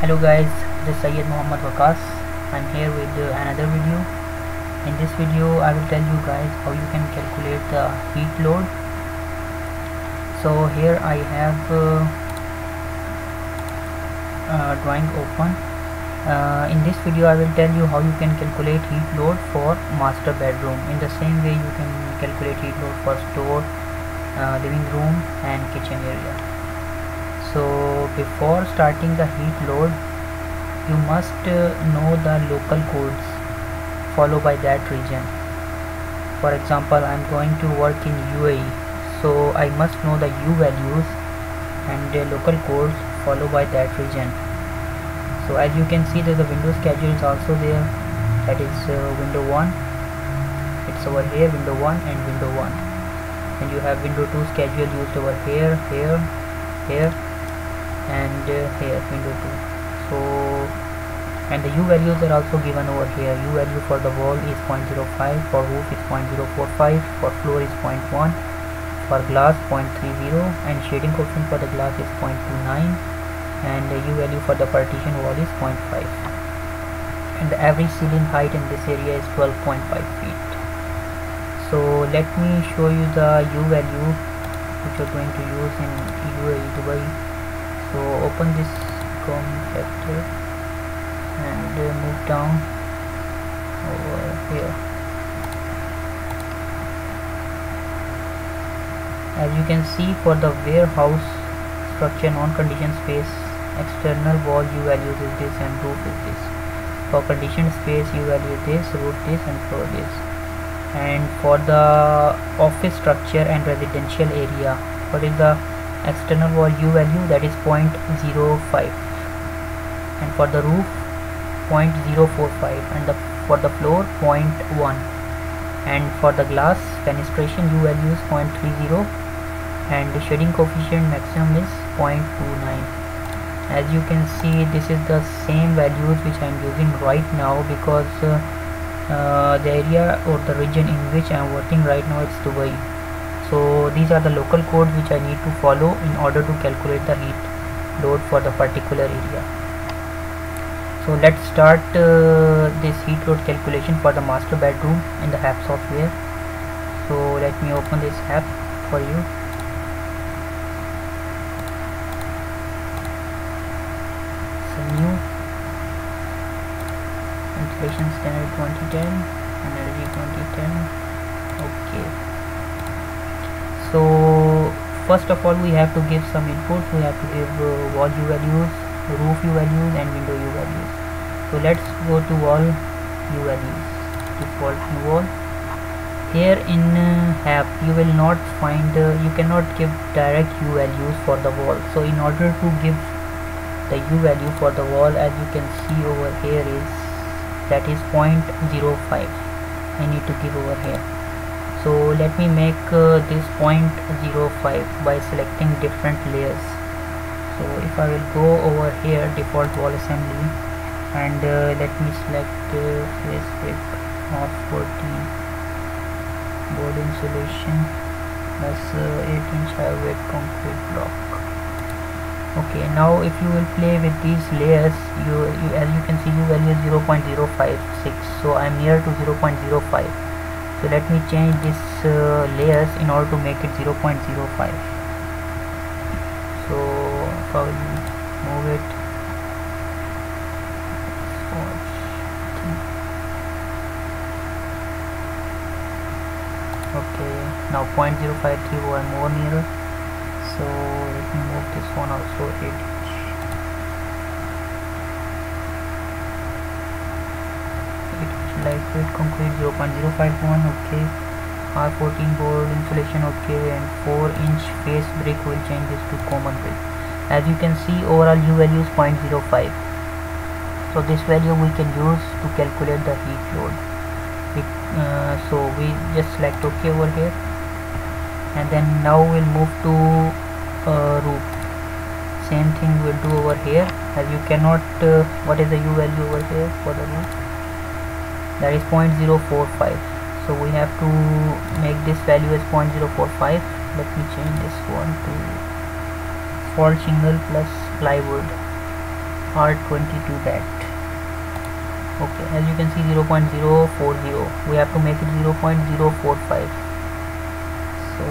hello guys this is Syed Muhammad Waqas. I'm here with uh, another video. In this video I will tell you guys how you can calculate the heat load. So here I have uh, uh, drawing open. Uh, in this video I will tell you how you can calculate heat load for master bedroom. In the same way you can calculate heat load for store uh, living room and kitchen area so before starting the heat load you must uh, know the local codes followed by that region. For example I'm going to work in UAE so I must know the U values and the local codes followed by that region. So as you can see there's a window schedule is also there. That is uh, window 1 it's over here window 1 and window 1 and you have window 2 schedule used over here here here and uh, here window 2 so and the u values are also given over here. U value for the wall is 0.05 for roof is 0.045 for floor is 0.1 for glass 0.30 and shading coefficient for the glass is 0.29 and the u value for the partition wall is 0.5 and the average ceiling height in this area is 12.5 feet. So let me show you the u value which you're going to use in UAE Dubai so open this com factor and move down over here. As you can see for the warehouse structure non-conditioned space external wall u values is this and roof is this. For conditioned space u value is this roof this and floor this. And for the office structure and residential area what is the external wall u value that is 0.05 and for the roof 0.045 and the for the floor 0.1 and for the glass fenestration u value is 0.30 and the shading coefficient maximum is 0.29 as you can see this is the same values which I am using right now because uh, uh, the area or the region in which I am working right now is Dubai these are the local codes which I need to follow in order to calculate the heat load for the particular area. So let's start uh, this heat load calculation for the master bedroom in the HAP software. So let me open this HAP for you. So new insulation standard 2010 energy 2010 okay so first of all we have to give some inputs we have to give uh, wall u values roof u values and window u values. So let's go to wall u values. Default wall here in uh, HAP you will not find uh, you cannot give direct u values for the wall. So in order to give the u value for the wall as you can see over here is that is 0.05 I need to give over here so let me make uh, this 0.05 by selecting different layers. So if I will go over here default wall assembly and uh, let me select uh, face brick of 14 board insulation plus uh, 8 inch high weight concrete block. Okay now if you will play with these layers you, you as you can see you value is 0.056 so I'm near to 0.05 so let me change this uh, layers in order to make it 0.05 so will move it. Okay now 0.053 were more nearer so let me move this one also 8 inch 8 inch lightweight concrete 0.051 okay. R14 board insulation okay. And 4 inch face brick will change this to common brick as you can see overall U value is 0.05 so this value we can use to calculate the heat load. Uh, so we just select ok over here. And then now we'll move to uh, roof. Same thing we'll do over here. As you cannot uh, what is the u value over here for the roof that is 0.045 so we have to make this value as 0.045 let me change this one to fall shingle plus plywood R22 that okay as you can see 0.040 we have to make it 0.045 so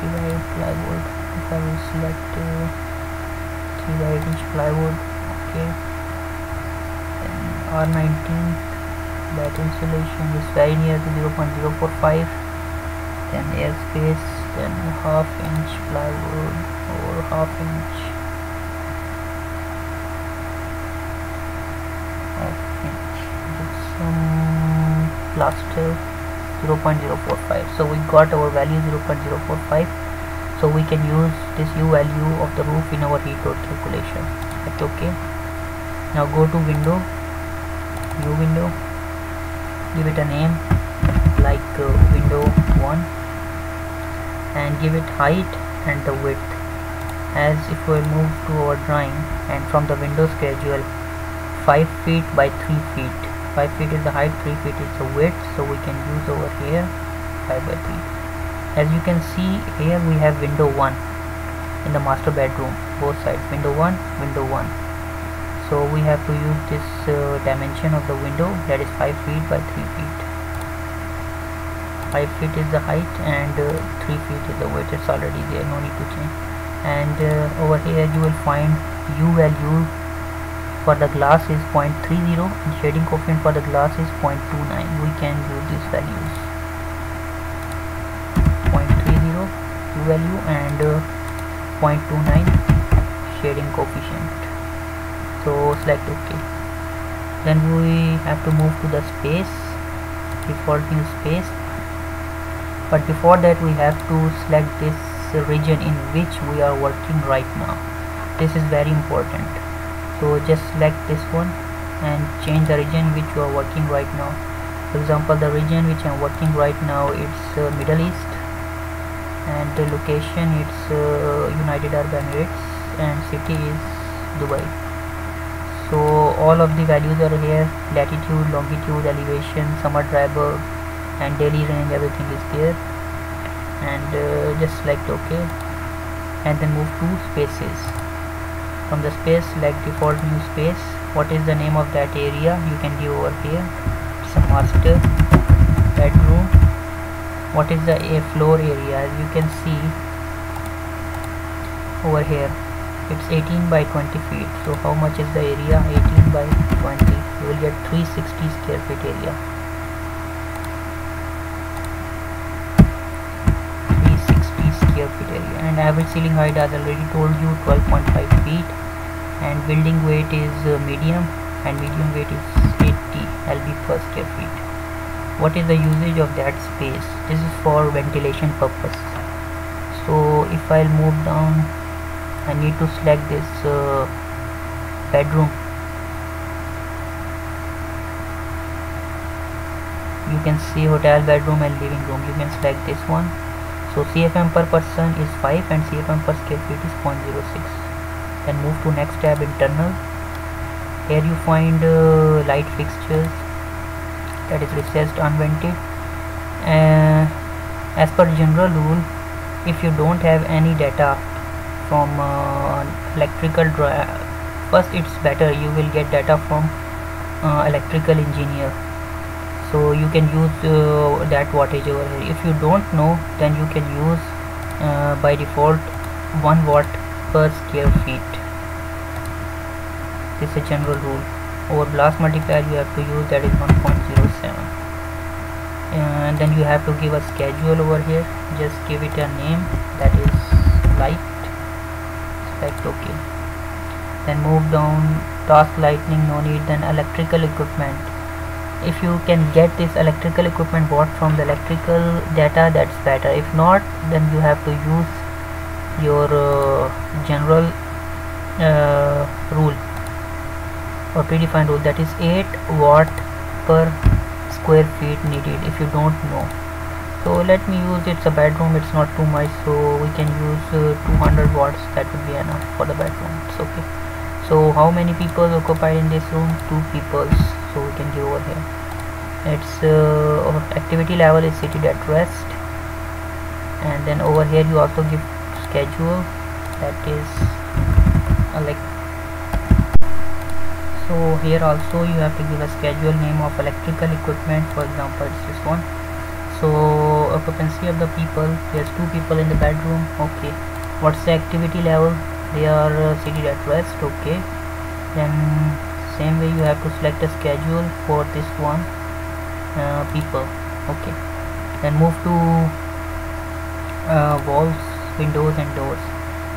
3 by 8 plywood. If I will select uh, 3 by 8 inch plywood okay. Then R19 that insulation is very near to 0.045 then airspace then half inch plywood or half inch half inch. Some plaster 0.045 so we got our value 0.045 so we can use this u value of the roof in our heat load calculation. That's okay. Now go to window new window give it a name like uh, window 1 and give it height and the width. As if we move to our drawing and from the window schedule 5 feet by 3 feet. 5 feet is the height 3 feet is the width so we can use over here 5 by 3 as you can see here we have window 1 in the master bedroom both sides window 1 window 1 so we have to use this uh, dimension of the window that is 5 feet by 3 feet. 5 feet is the height and uh, 3 feet is the width. It's already there no need to change. And uh, over here you will find u value for the glass is 0.30 and shading coefficient for the glass is 0.29 we can use these values. 0.30 u value and uh, 0.29 shading coefficient so select ok then we have to move to the space. Default new space. But before that we have to select this region in which we are working right now. This is very important. So just select this one and change the region which you are working right now. For example the region which I'm working right now it's uh, Middle East. And the location it's uh, United Arab Emirates. And city is Dubai all of the values are here. Latitude longitude elevation summer driver and daily range everything is there. And uh, just select ok. And then move to spaces. From the space select default new space. What is the name of that area? You can give over here. It's a master bedroom. What is the a floor area? As you can see over here it's 18 by 20 feet. So how much is the area? 18 by 20 you will get 360 square feet area. 360 square feet area. And average ceiling height as already told you 12.5 feet. And building weight is uh, medium. And medium weight is 80 lb per square feet. What is the usage of that space? This is for ventilation purpose. So if I'll move down I need to select this uh, bedroom can see hotel bedroom and living room you can select this one. So CFM per person is 5 and CFM per square feet is 0.06 then move to next tab internal. Here you find uh, light fixtures. That is recessed unvented. Uh, as per general rule if you don't have any data from uh, electrical first it's better. You will get data from uh, electrical engineer so you can use uh, that wattage over here. If you don't know then you can use uh, by default 1 watt per square feet. This is a general rule. Over blast multiplier you have to use that is 1.07 and then you have to give a schedule over here. Just give it a name that is light select ok then move down task lightning no need. Then electrical equipment if you can get this electrical equipment bought from the electrical data that's better. If not then you have to use your uh, general uh, rule or predefined rule. That is 8 watt per square feet needed if you don't know. So let me use it's a bedroom it's not too much so we can use uh, 200 watts that would be enough for the bedroom. It's okay. So how many people occupied in this room? Two people. So can give over here. Its uh, activity level is seated at rest. And then over here you also give schedule. That is uh, like so here also you have to give a schedule name of electrical equipment for example it's this one. So occupancy of the people there's two people in the bedroom okay. What's the activity level? They are uh, seated at rest okay. Then same way you have to select a schedule for this one uh, people okay? Then move to uh, walls windows and doors.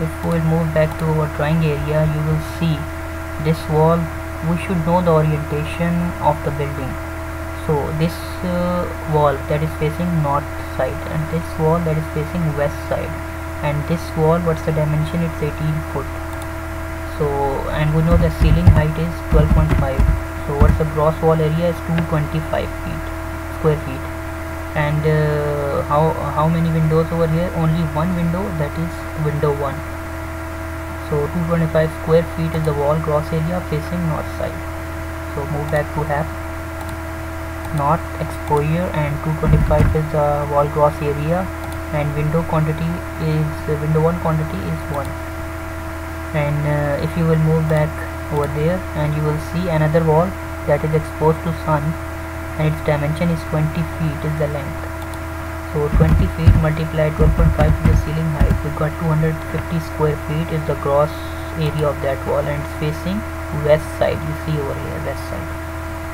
If we will move back to our drawing area you will see this wall we should know the orientation of the building. So this uh, wall that is facing north side and this wall that is facing west side. And this wall what's the dimension? It's 18 foot. So and we know the ceiling height is 12.5 so what's the gross wall area is 225 feet square feet. And uh, how how many windows over here? Only one window that is window 1 so 225 square feet is the wall gross area facing north side. So move back to HAP north exposure and 225 is the wall gross area. And window quantity is window 1 quantity is 1 and uh, if you will move back over there and you will see another wall that is exposed to sun and its dimension is 20 feet is the length. So 20 feet multiplied 12.5 is the ceiling height we got 250 square feet is the gross area of that wall and it's facing west side. You see over here west side.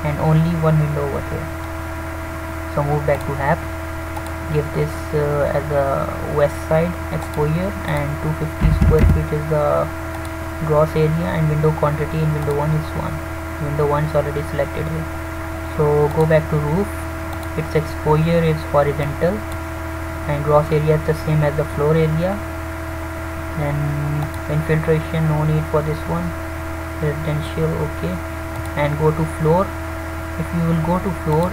And only one window over here. So move back to HAP give this uh, as a west side exposure and 250 square feet is the gross area and window quantity in window 1 is 1 window 1 is already selected here. So go back to roof. Its exposure is horizontal and gross area is the same as the floor area. Then infiltration no need for this one. Residential okay. And go to floor. If you will go to floor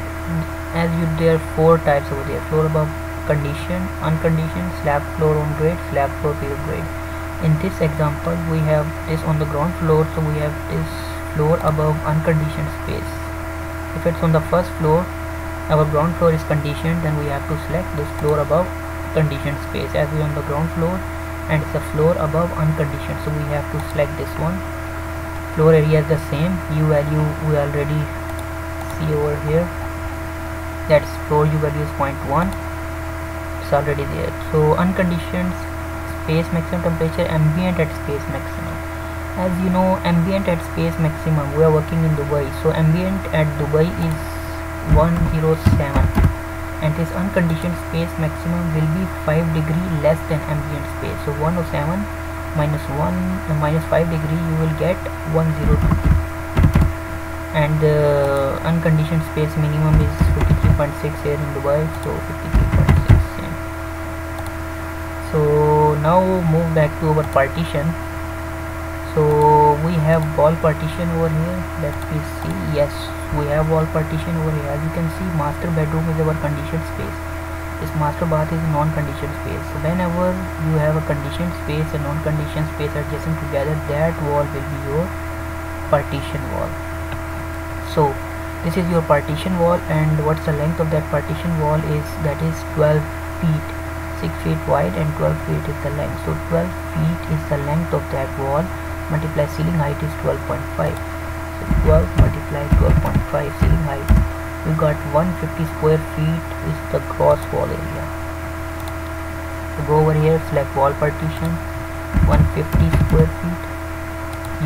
as you there are four types over there. Floor above condition unconditioned slab floor on grade slab floor below grade in this example we have this on the ground floor so we have this floor above unconditioned space. If it's on the first floor our ground floor is conditioned then we have to select this floor above conditioned space as we on the ground floor and it's a floor above unconditioned so we have to select this one. Floor area is the same u value we already see over here. That's floor u value is 0.1 it's already there. So unconditioned space maximum temperature ambient at space maximum. As you know ambient at space maximum we are working in Dubai. So ambient at Dubai is 107 and this unconditioned space maximum will be 5 degree less than ambient space. So 107 minus 1 uh, minus 5 degree you will get 102 and the uh, unconditioned space minimum is 53.6 here in Dubai so 53.6 so now move back to our partition. So we have wall partition over here. Let me see. Yes we have wall partition over here. As you can see master bedroom is our conditioned space. This master bath is non-conditioned space. So whenever you have a conditioned space and non-conditioned space adjacent together that wall will be your partition wall. So this is your partition wall and what's the length of that partition wall is that is 12 feet 6 feet wide and 12 feet is the length. So 12 feet is the length of that wall. Multiply ceiling height is 12.5 so 12 multiply 12.5 ceiling height. We got 150 square feet is the gross wall area. So go over here select wall partition. 150 square feet.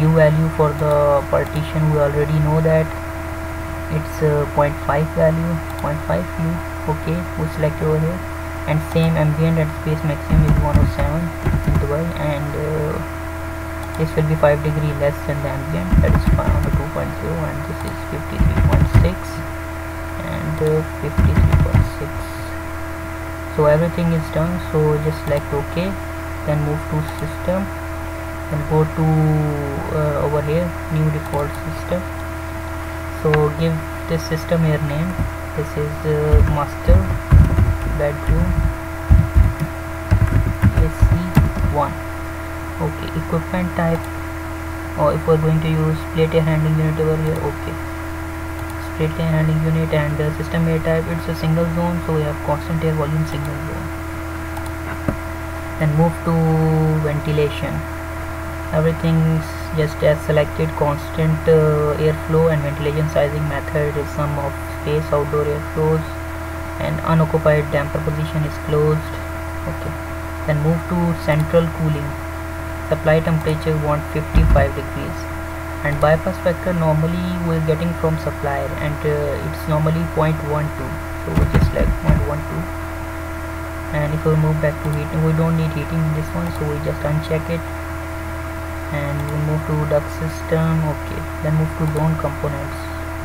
U value for the partition we already know that. It's uh, 0.5 value 0.5 u. Okay we select over here and same ambient and space maximum is 107 in Dubai and uh, this will be 5 degree less than the ambient that is 502.0 and this is 53.6 and uh, 53.6 so everything is done so just select ok then move to system and go to uh, over here new default system. So give this system your name. This is uh, master bedroom AC1 okay equipment type. Or oh, if we're going to use split air handling unit over here okay. Split air handling unit and uh, system air type it's a single zone so we have constant air volume single zone. Then move to ventilation. Everything's just as selected constant uh, airflow and ventilation sizing method is sum of space outdoor airflows and unoccupied damper position is closed. Okay. Then move to central cooling. Supply temperature want 55 degrees. And bypass factor normally we're getting from supplier and uh, it's normally 0.12 so we just like 0.12 and if we move back to heating we don't need heating in this one so we just uncheck it. And we move to duct system. Okay. Then move to zone components.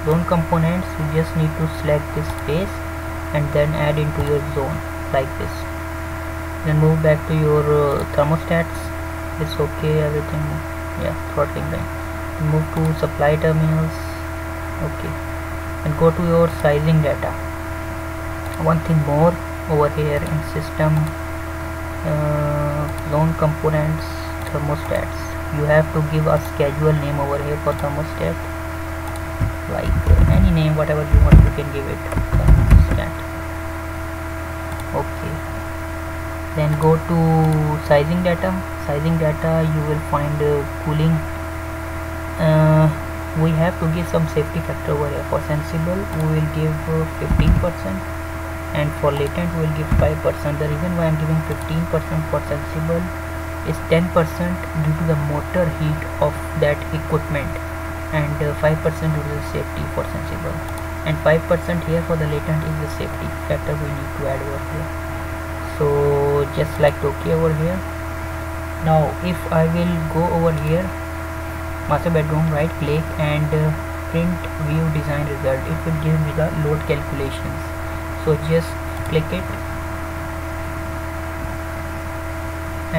Zone components you just need to select this space and then add into your zone like this. Then move back to your uh, thermostats. It's okay everything yeah throttling down move to supply terminals. Okay. And go to your sizing data. One thing more over here in system uh, zone components thermostats. You have to give a schedule name over here for thermostat. Like uh, any name whatever you want you can give it thermostat okay then go to sizing data. Sizing data you will find uh, cooling. Uh, we have to give some safety factor over here. For sensible we will give 15% uh, and for latent we will give 5% the reason why I'm giving 15% for sensible is 10% due to the motor heat of that equipment and 5% uh, due to the safety for sensible. And 5% here for the latent is the safety factor we need to add over here. So just like okay over here. Now if I will go over here master bedroom right click and uh, print view design result. It will give me the load calculations. So just click it.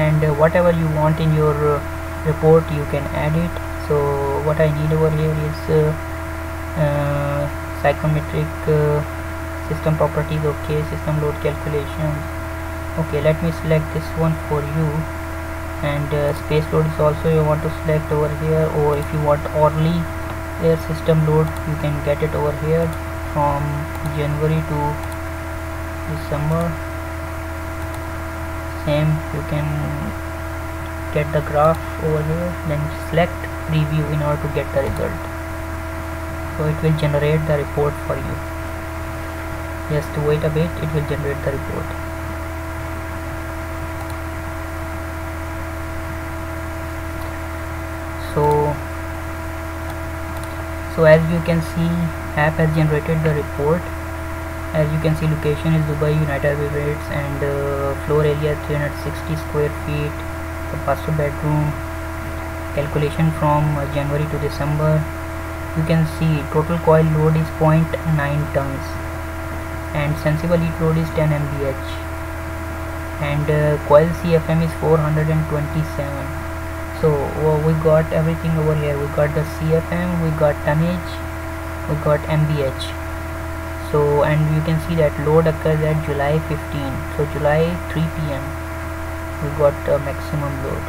And uh, whatever you want in your uh, report you can add it. So what I need over here is uh, uh, psychometric uh, system properties okay system load calculations okay let me select this one for you. And uh, space load is also you want to select over here or if you want hourly air system load you can get it over here from January to December. Same you can get the graph over here then select preview in order to get the result. So it will generate the report for you. Just wait a bit it will generate the report so so as you can see HAP has generated the report. As you can see location is Dubai United Arab Emirates and uh, floor area 360 square feet. The master bedroom calculation from uh, January to December. You can see total coil load is 0.9 tons and sensible heat load is 10 MBH and uh, coil CFM is 427 so well, we got everything over here. We got the CFM we got tonnage we got MBH so and you can see that load occurs at July 15 so July 3 p.m. we got a maximum load.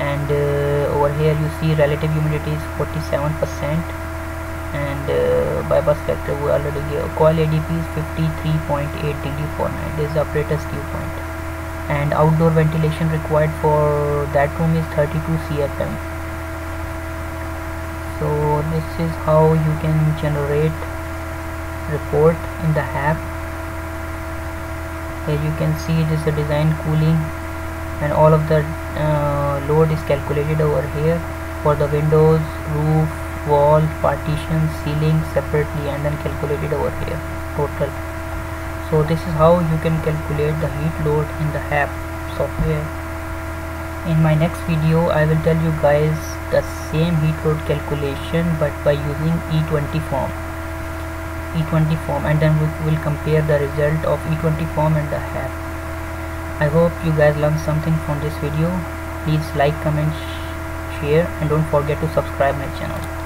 And uh, over here you see relative humidity is 47 percent. And uh, bypass factor we already gave. Coil ADP is 53.8 degree Fahrenheit. This is apparatus dew point and outdoor ventilation required for that room is 32 cfm so this is how you can generate report in the HAP. Here you can see this is a design cooling and all of the uh, load is calculated over here for the windows roof wall partition ceiling separately and then calculated over here total so this is how you can calculate the heat load in the HAP software. In my next video I will tell you guys the same heat load calculation but by using E20 form. E20 form and then we will compare the result of E20 form and the HAP. I hope you guys learned something from this video. Please like comment share and don't forget to subscribe my channel